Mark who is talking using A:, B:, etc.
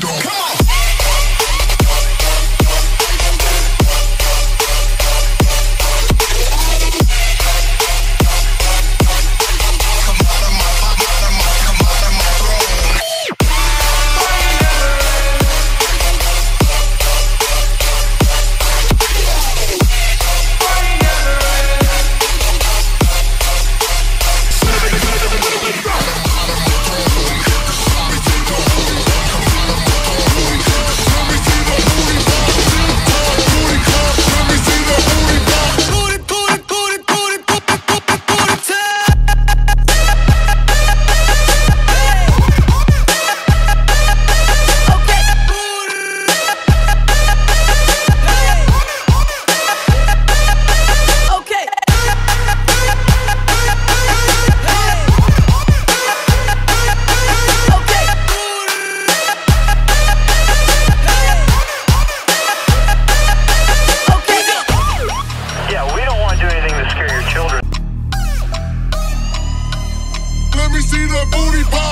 A: don't. the booty pop.